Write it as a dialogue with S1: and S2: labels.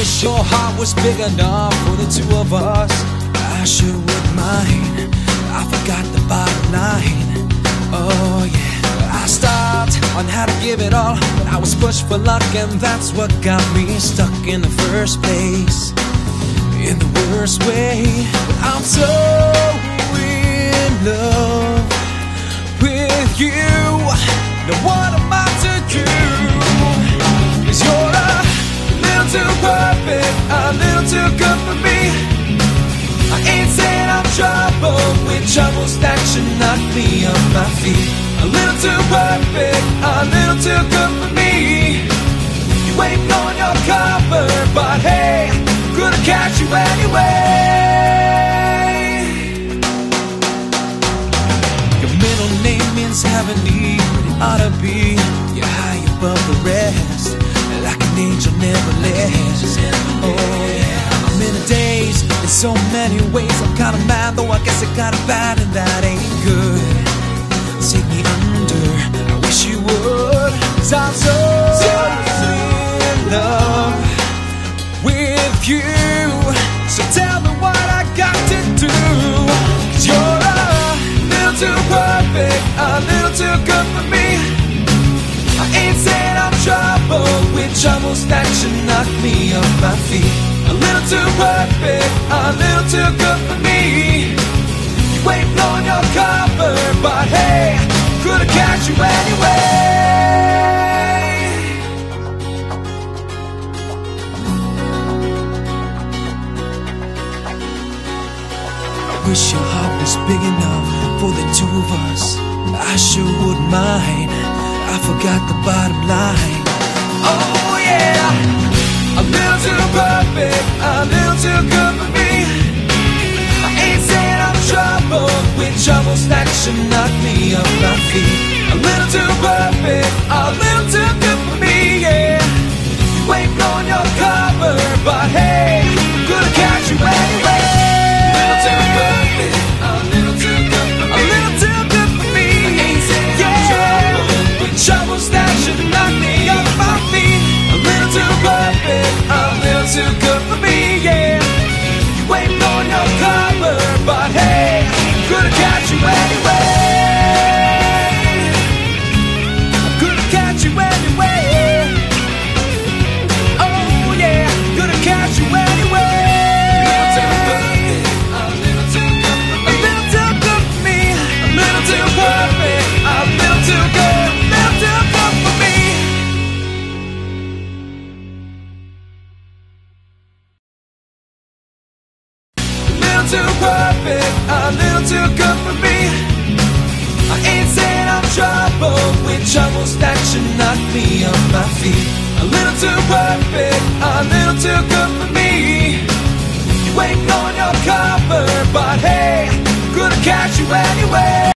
S1: wish your heart was big enough for the two of us. I sure would mind. I forgot the bottom line. Oh yeah, I stopped on how to give it all, but I was pushed for luck, and that's what got me stuck in the first place. In the worst way, but I'm so in love with you. Now what am I to do? Cause you're a little too perfect, troubles that should knock me off my feet. A little too perfect, a little too good for me. You ain't blowing your cover, but hey, gonna catch you anyway. Your middle name means heavenly, it ought to be you're high above the rest, like an angel never less. Oh I'm in a daze so many ways. I'm kinda mad, though I guess I got it bad, and that ain't good. Take me under, I wish you would. Cause I'm so in love with you. So tell me what I got to do. Cause you're a little too perfect, a little too good for me. I ain't saying I'm trouble with troubles that should knock me off my feet. A little too perfect, a little too good for me. You ain't blowing your cover, but hey, could have catch you anyway. I wish your heart was big enough for the two of us. I sure wouldn't mind. I forgot the bottom line. Oh yeah, troubles that should knock me off my feet. A little too perfect, a little too too perfect, a little too good for me. I ain't saying I'm trouble with troubles that should knock me off my feet. A little too perfect, a little too good for me. You ain't blowing your cover, but hey, gonna catch you anyway.